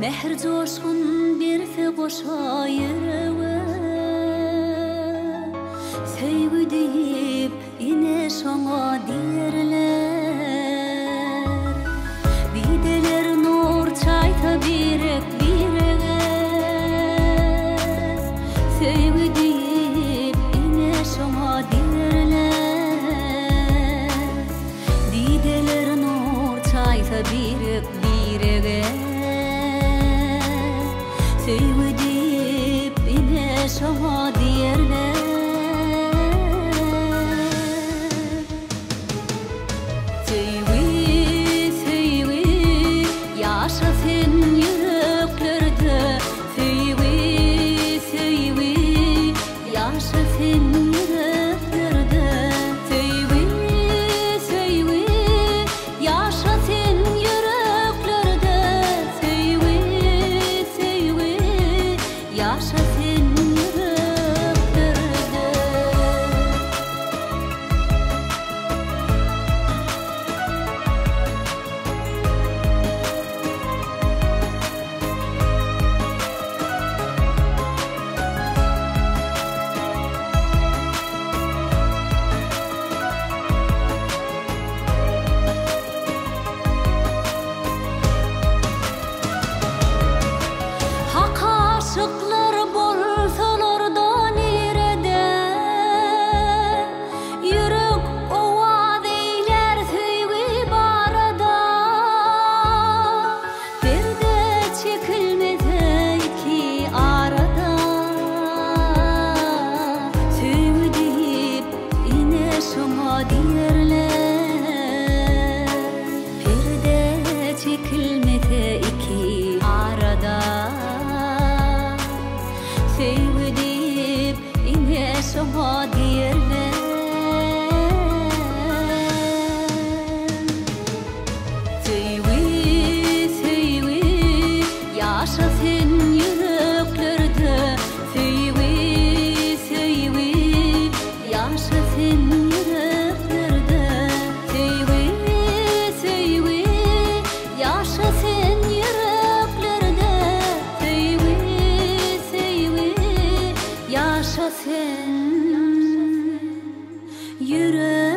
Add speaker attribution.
Speaker 1: Mehr coşkun berse koşa yüreğe Sevgi deyip ine şoňa derler Bideler nur çayta birek birege Sevgi deyip ine şoňa derler Dideler nur çayta birek birege Sevgi deyip ine şoňa deyip ine şoma diyerler yürü